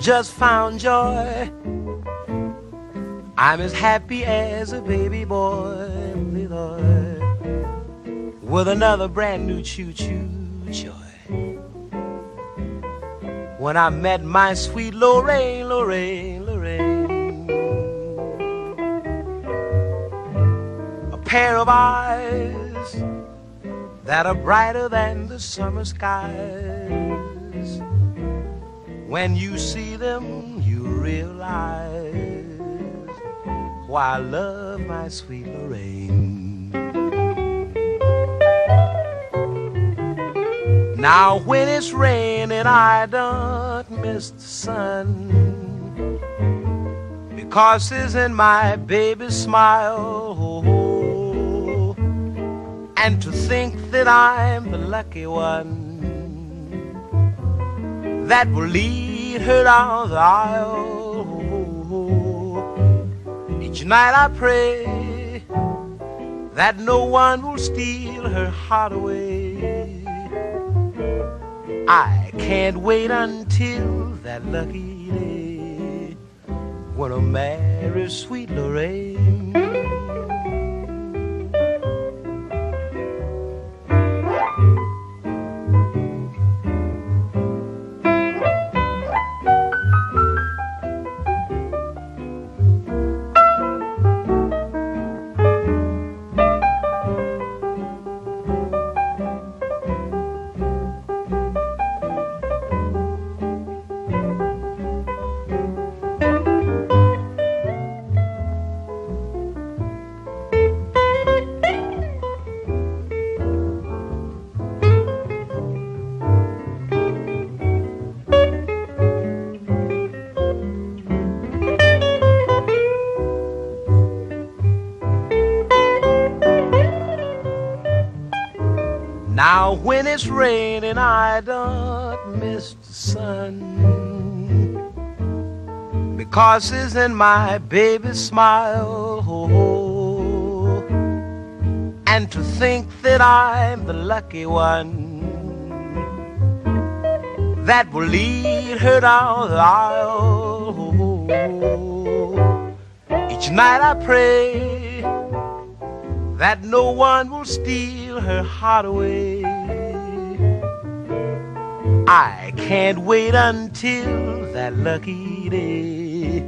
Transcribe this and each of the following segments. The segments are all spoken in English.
just found joy. I'm as happy as a baby boy with another brand new choo choo joy. When I met my sweet Lorraine, Lorraine, Lorraine, a pair of eyes that are brighter than the summer skies. When you see them, you realize why I love my sweet Lorraine. Now when it's raining, I don't miss the sun because it's in my baby's smile. Oh, and to think that I'm the lucky one that will lead her down the aisle. Each night I pray that no one will steal her heart away. I can't wait until that lucky day when I marry sweet Lorraine. When it's raining, I don't miss the sun. Because it's in my baby's smile. And to think that I'm the lucky one that will lead her down the aisle. Each night I pray that no one will steal her heart away. I can't wait until that lucky day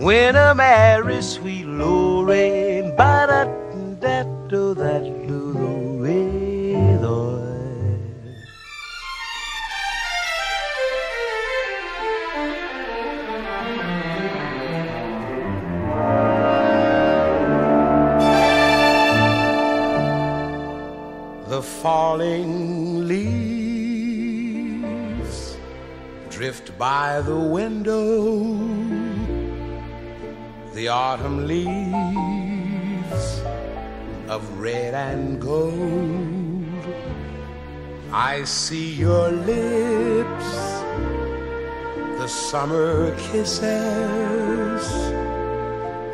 when I marry sweet Lorraine. Ba da da do that oh, the autumn leaves of red and gold. I see your lips, the summer kisses,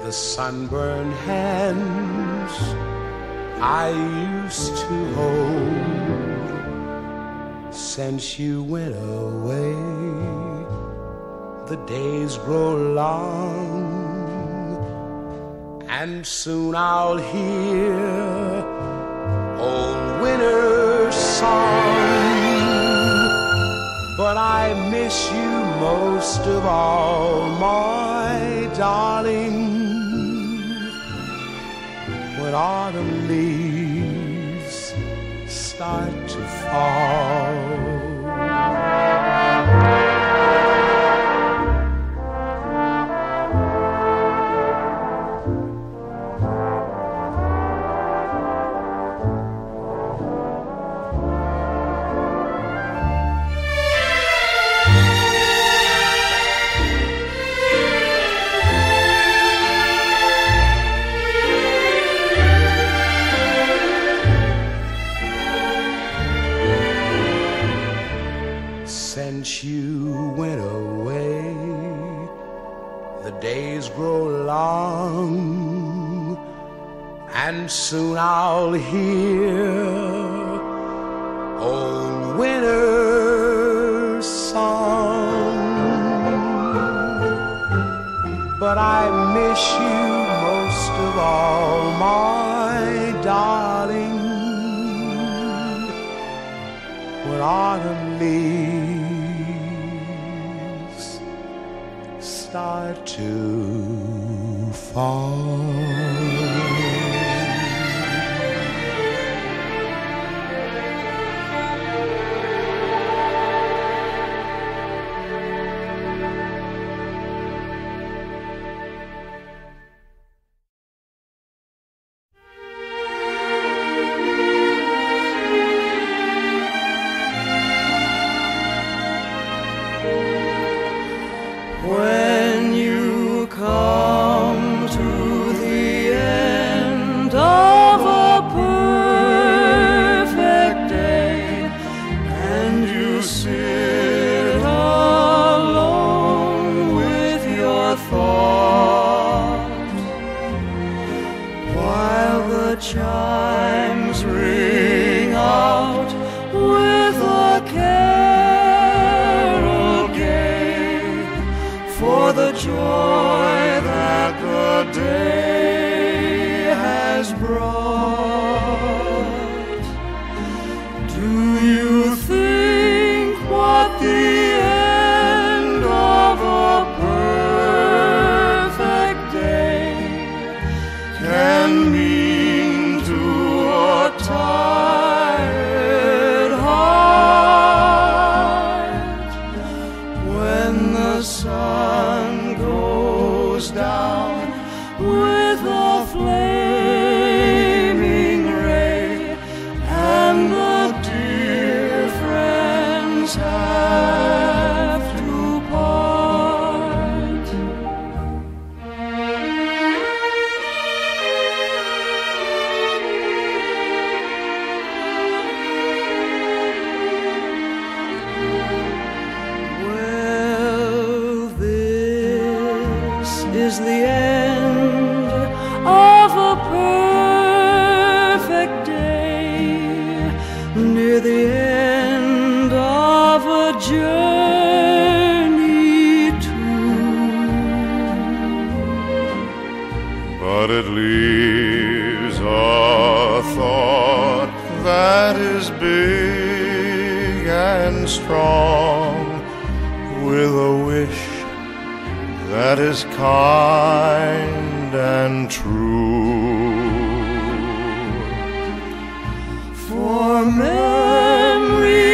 the sunburned hands I used to hold since you went away. The days grow long, and soon I'll hear old winter's song. But I miss you most of all, my darling. When autumn leaves start to fall. and soon I'll hear old winter's song. But I miss you most of all, my darling, when autumn leaves start to fall. goes down. but it leaves a thought that is big and strong, with a wish that is kind and true. For memory.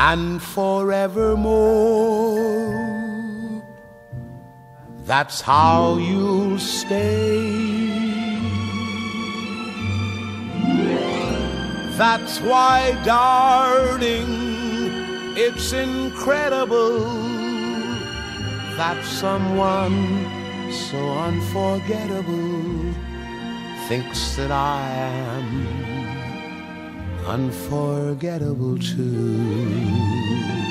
and forevermore. That's how you'll stay. That's why, darling, it's incredible that someone so unforgettable thinks that I am unforgettable too.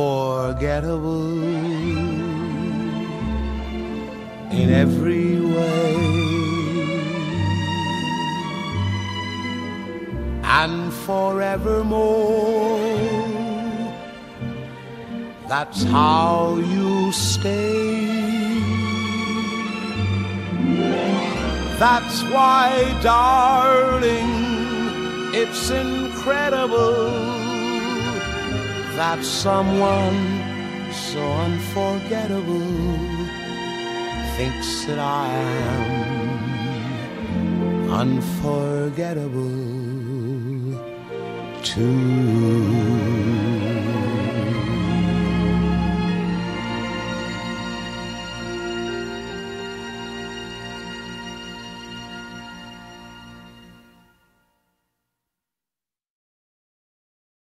Unforgettable in every way. And forevermore, that's how you stay. That's why, darling, it's incredible that someone so unforgettable thinks that I am unforgettable too.